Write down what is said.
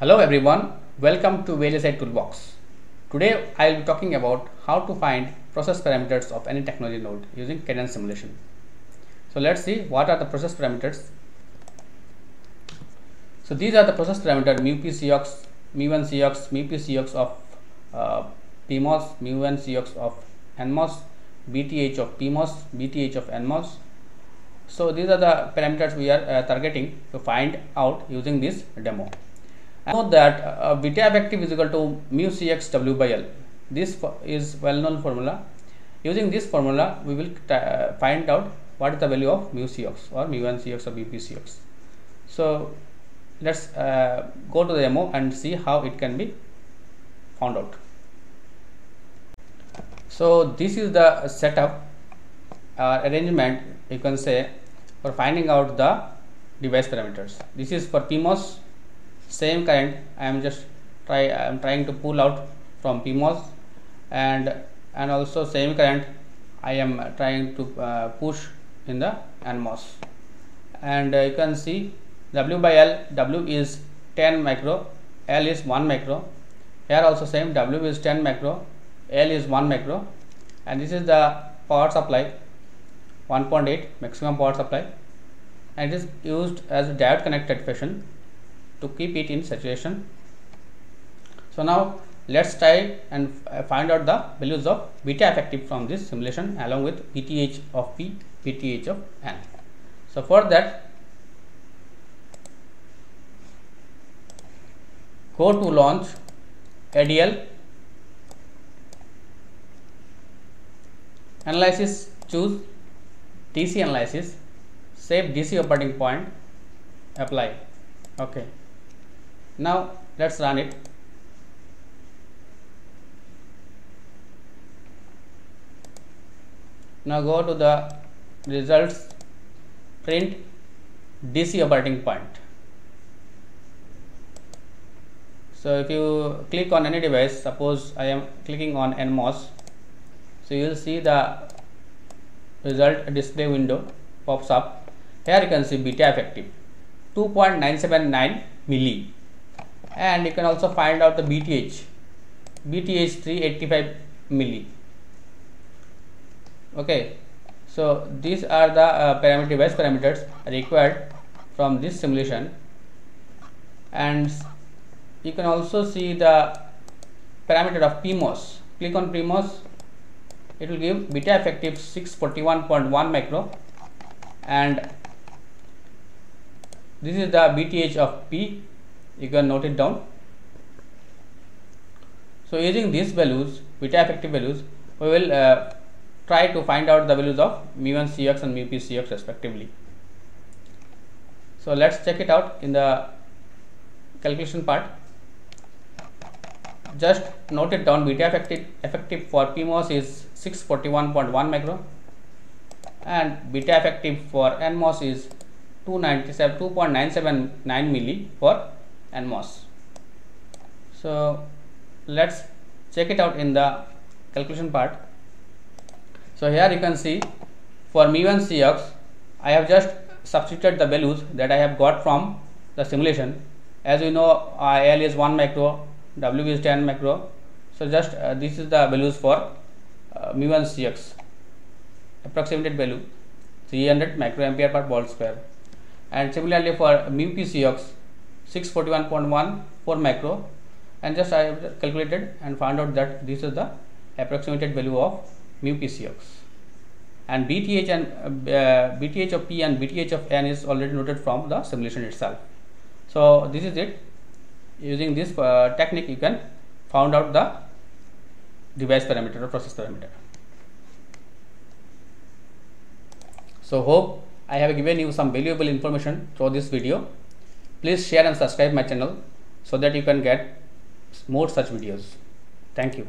Hello everyone, welcome to VLSI Toolbox. Today I will be talking about how to find process parameters of any technology node using cadence simulation. So let's see what are the process parameters. So these are the process parameters mu p cox, mu1 cox, mu p cox of uh, PMOS, mu1 cox of NMOS, VTH of PMOS, VTH of NMOS. So these are the parameters we are uh, targeting to find out using this demo. Know that uh, beta effective is equal to mu cx w by l. This is well known formula. Using this formula, we will uh, find out what is the value of mu cx or mu1 cx or bp cx. So let's uh, go to the demo and see how it can be found out. So this is the setup uh, arrangement you can say for finding out the device parameters. This is for PMOS same current I am just try I am trying to pull out from PMOS and and also same current I am trying to uh, push in the NMOS and uh, you can see W by L W is 10 micro L is 1 micro. Here also same W is 10 micro L is 1 micro. And this is the power supply 1.8 maximum power supply. And it is used as a diode connected fashion to keep it in saturation. So now let's try and uh, find out the values of beta effective from this simulation along with VTH of P, VTH of N. So for that go to launch ADL analysis choose DC analysis save DC operating point apply okay now let's run it. Now go to the results. Print. DC operating point. So if you click on any device suppose I am clicking on NMOS. So you will see the result display window pops up. Here you can see beta effective. 2.979 milli and you can also find out the VTH VTH 385 milli. Okay. So these are the uh, parameter device parameters required from this simulation. And you can also see the parameter of PMOS click on PMOS it will give beta effective 641.1 micro. And this is the VTH of P you can note it down. So using these values beta effective values we will uh, try to find out the values of mu1 cx and mu p cx respectively. So let's check it out in the calculation part. Just note it down beta effective effective for PMOS is 641.1 micro and beta effective for NMOS is 297 2.979 milli for NMOS. So let's check it out in the calculation part. So here you can see for mu1 Cx I have just substituted the values that I have got from the simulation. As you know uh, L is 1 micro, W is 10 micro. So just uh, this is the values for uh, mu1 Cx approximated value 300 microampere per volt square and similarly for mu p Cx 641.1 for macro and just I have calculated and found out that this is the approximated value of mu PCX and VTH and uh, VTH of P and VTH of N is already noted from the simulation itself. So this is it using this uh, technique you can found out the device parameter or process parameter. So hope I have given you some valuable information through this video. Please share and subscribe my channel so that you can get more such videos. Thank you.